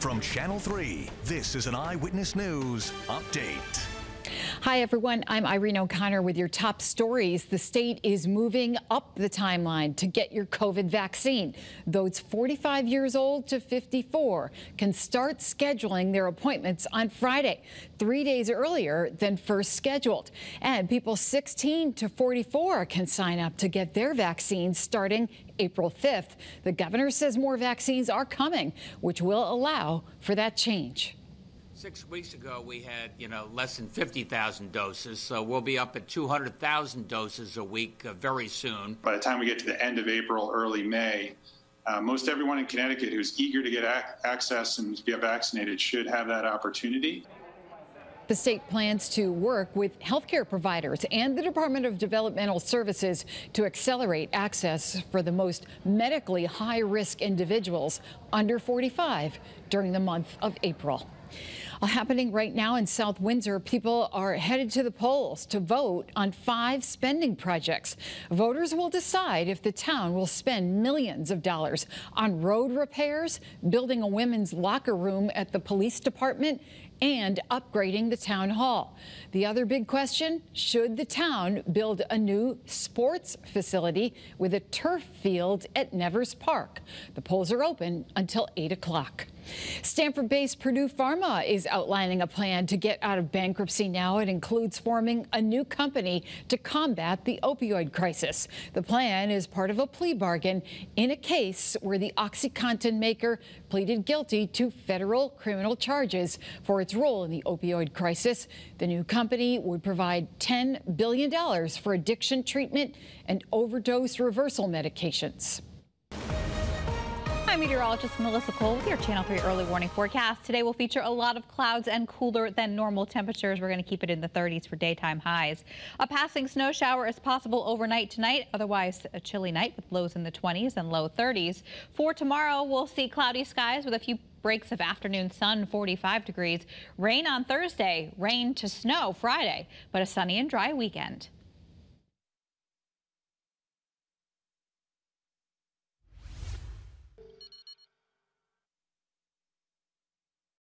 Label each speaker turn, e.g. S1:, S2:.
S1: From Channel 3, this is an Eyewitness News update.
S2: Hi, everyone. I'm Irene O'Connor with your top stories. The state is moving up the timeline to get your COVID vaccine. Those 45 years old to 54 can start scheduling their appointments on Friday, three days earlier than first scheduled. And people 16 to 44 can sign up to get their vaccines starting April 5th. The governor says more vaccines are coming, which will allow for that change.
S3: Six weeks ago, we had, you know, less than 50,000 doses, so we'll be up at 200,000 doses a week uh, very soon.
S4: By the time we get to the end of April, early May, uh, most everyone in Connecticut who's eager to get ac access and get vaccinated should have that opportunity.
S2: The state plans to work with healthcare providers and the Department of Developmental Services to accelerate access for the most medically high risk individuals under 45 during the month of April. Uh, happening right now in South Windsor, people are headed to the polls to vote on five spending projects. Voters will decide if the town will spend millions of dollars on road repairs, building a women's locker room at the police department, and upgrading the town hall. The other big question, should the town build a new sports facility with a turf field at Nevers Park? The polls are open until 8 o'clock. Stamford-based Purdue Pharma is outlining a plan to get out of bankruptcy now. It includes forming a new company to combat the opioid crisis. The plan is part of a plea bargain in a case where the OxyContin maker pleaded guilty to federal criminal charges for its role in the opioid crisis. The new company would provide $10 billion for addiction treatment and overdose reversal medications.
S5: I'm meteorologist Melissa Cole with your Channel 3 early warning forecast. Today will feature a lot of clouds and cooler than normal temperatures. We're going to keep it in the 30s for daytime highs. A passing snow shower is possible overnight tonight, otherwise a chilly night with lows in the 20s and low 30s. For tomorrow, we'll see cloudy skies with a few breaks of afternoon sun 45 degrees rain on thursday rain to snow friday but a sunny and dry weekend